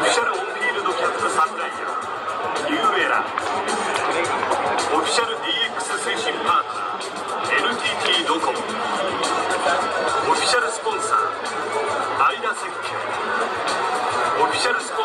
オフィシャルオンフィールドキャップサプライヤーニューエラオフィシャル DX 推進パートナー NTT ドコモオフィシャルスポンサーアイナ設計オフィシャルスポ